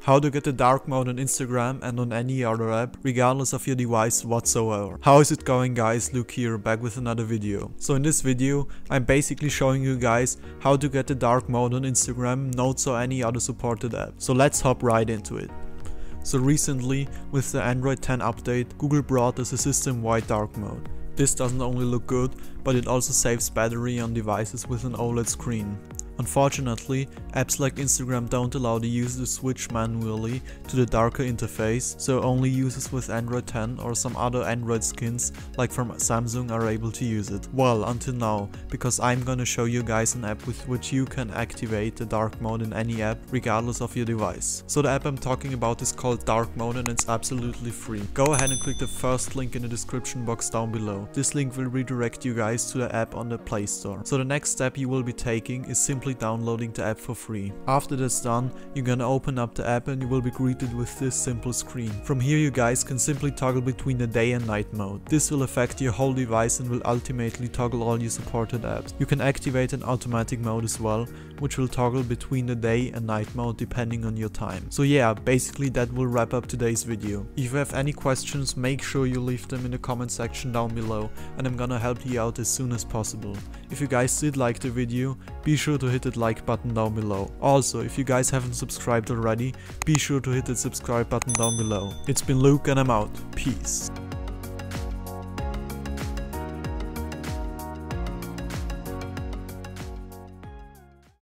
How to get the dark mode on Instagram and on any other app, regardless of your device whatsoever. How is it going guys, Luke here, back with another video. So in this video, I'm basically showing you guys how to get the dark mode on Instagram, Notes or any other supported app. So let's hop right into it. So recently, with the Android 10 update, Google brought us a system-wide dark mode. This doesn't only look good, but it also saves battery on devices with an OLED screen. Unfortunately, apps like Instagram don't allow the user to switch manually to the darker interface, so only users with Android 10 or some other Android skins like from Samsung are able to use it. Well, until now, because I'm gonna show you guys an app with which you can activate the dark mode in any app regardless of your device. So the app I'm talking about is called dark mode and it's absolutely free. Go ahead and click the first link in the description box down below. This link will redirect you guys to the app on the Play Store. So the next step you will be taking is simply simply downloading the app for free. After that's done, you're gonna open up the app and you will be greeted with this simple screen. From here you guys can simply toggle between the day and night mode. This will affect your whole device and will ultimately toggle all your supported apps. You can activate an automatic mode as well, which will toggle between the day and night mode depending on your time. So yeah, basically that will wrap up today's video. If you have any questions, make sure you leave them in the comment section down below and I'm gonna help you out as soon as possible. If you guys did like the video, be sure to hit that like button down below. Also, if you guys haven't subscribed already, be sure to hit that subscribe button down below. It's been Luke and I'm out. Peace.